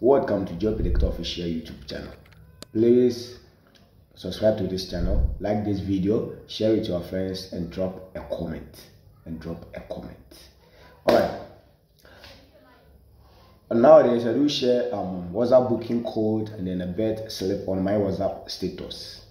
Welcome to Gio Predictor Official YouTube channel. Please subscribe to this channel, like this video, share it to your friends, and drop a comment. And drop a comment. Alright. Nowadays, I do share um WhatsApp booking code and then a bet slip on my WhatsApp status.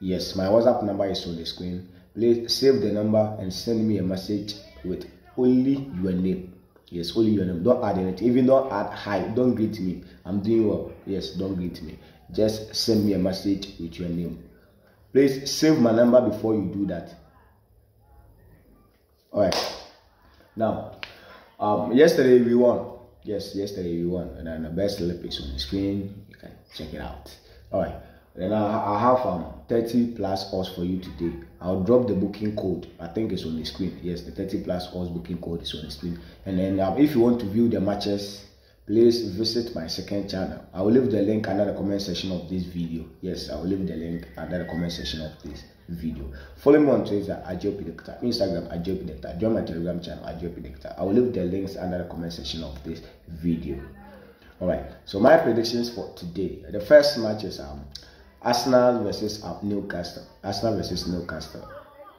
Yes, my WhatsApp number is on the screen. Please save the number and send me a message with only your name. Yes, only your name. Don't add anything. Even don't add hi. Don't greet me. I'm doing well. Yes, don't greet me. Just send me a message with your name. Please save my number before you do that. Alright. Now, um, yesterday we won. Yes, yesterday we won, and then the best slip is on the screen. You can check it out. Alright. Then I, I have um 30 plus us for you today. I'll drop the booking code. I think it's on the screen. Yes, the 30 plus us booking code is on the screen. And then um, if you want to view the matches, please visit my second channel. I will leave the link under the comment section of this video. Yes, I will leave the link under the comment section of this video. Follow me on Twitter at Instagram at join my Telegram channel at. I will leave the links under the comment section of this video. Alright, so my predictions for today. The first match is um Arsenal versus uh, Newcastle. Arsenal versus Newcastle.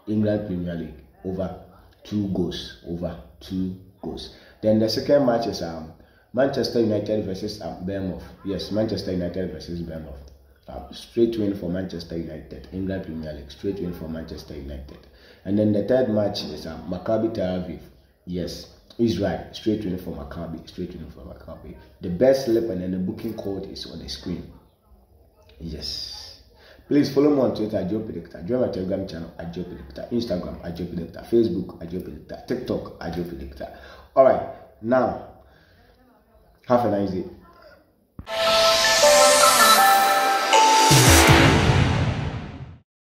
England Premier League over two goals. Over two goals. Then the second match is um Manchester United versus um, Bournemouth. Yes, Manchester United versus Bournemouth. Um, straight win for Manchester United. England Premier League. Straight win for Manchester United. And then the third match is um, Maccabi Tel Aviv. Yes, Israel. Straight win for Maccabi. Straight win for Maccabi. The best slip and then the booking code is on the screen. Yes. Please follow me on Twitter at Joe Predictor. Join my Telegram channel at Joe Predictor. Instagram at Joe Predictor. Facebook at Joe Predictor. TikTok at Joe Predictor. Alright, now have a nice day.